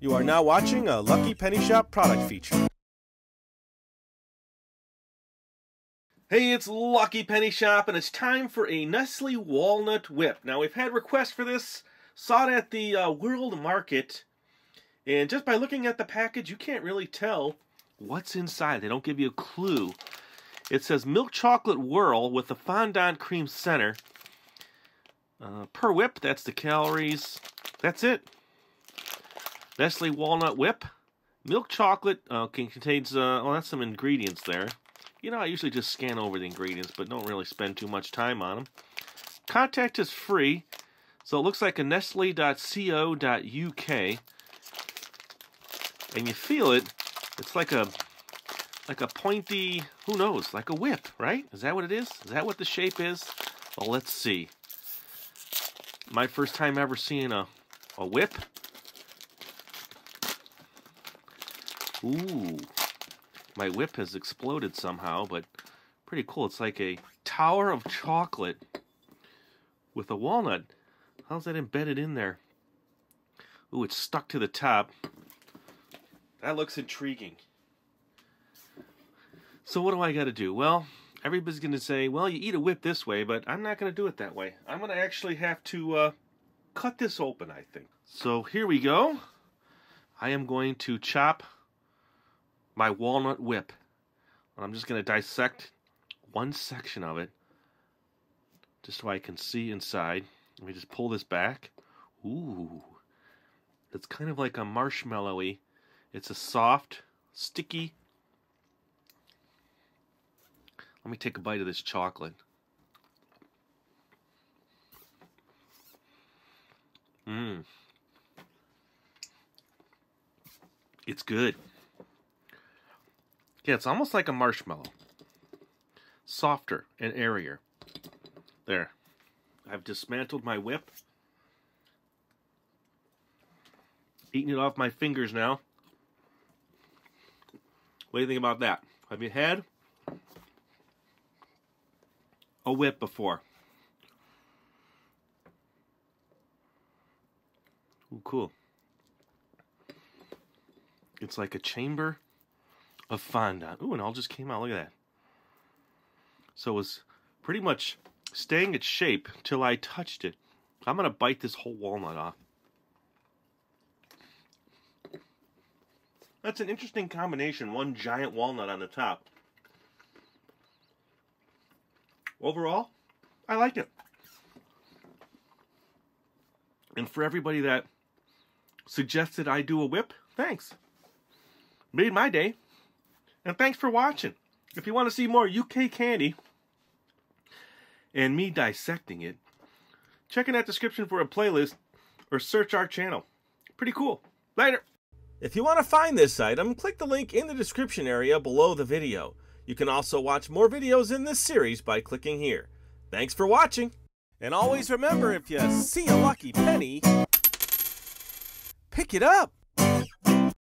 You are now watching a Lucky Penny Shop product feature. Hey, it's Lucky Penny Shop, and it's time for a Nestle Walnut Whip. Now, we've had requests for this, saw it at the uh, World Market, and just by looking at the package, you can't really tell what's inside. They don't give you a clue. It says milk chocolate whirl with a fondant cream center. Uh, per whip, that's the calories. That's it. Nestle Walnut Whip. Milk chocolate uh, contains, uh, well, that's some ingredients there. You know, I usually just scan over the ingredients, but don't really spend too much time on them. Contact is free, so it looks like a nestle.co.uk. And you feel it, it's like a like a pointy, who knows, like a whip, right? Is that what it is? Is that what the shape is? Well, let's see. My first time ever seeing a, a whip. Ooh, my whip has exploded somehow, but pretty cool. It's like a tower of chocolate with a walnut. How's that embedded in there? Ooh, it's stuck to the top. That looks intriguing. So what do I got to do? Well, everybody's going to say, well, you eat a whip this way, but I'm not going to do it that way. I'm going to actually have to uh, cut this open, I think. So here we go. I am going to chop my walnut whip. I'm just going to dissect one section of it just so I can see inside. Let me just pull this back. Ooh. It's kind of like a marshmallowy. It's a soft, sticky Let me take a bite of this chocolate. Mmm. It's good. Yeah, it's almost like a marshmallow. Softer and airier. There. I've dismantled my whip. Eating it off my fingers now. What do you think about that? Have you had a whip before. Ooh, cool. It's like a chamber of fondant. Uh, ooh, and all just came out. Look at that. So it was pretty much staying its shape till I touched it. I'm going to bite this whole walnut off. That's an interesting combination. One giant walnut on the top overall, I like it. And for everybody that suggested I do a whip, thanks. Made my day. And thanks for watching. If you want to see more UK candy and me dissecting it, check in that description for a playlist or search our channel. Pretty cool. Later. If you want to find this item, click the link in the description area below the video. You can also watch more videos in this series by clicking here. Thanks for watching! And always remember, if you see a lucky penny, pick it up!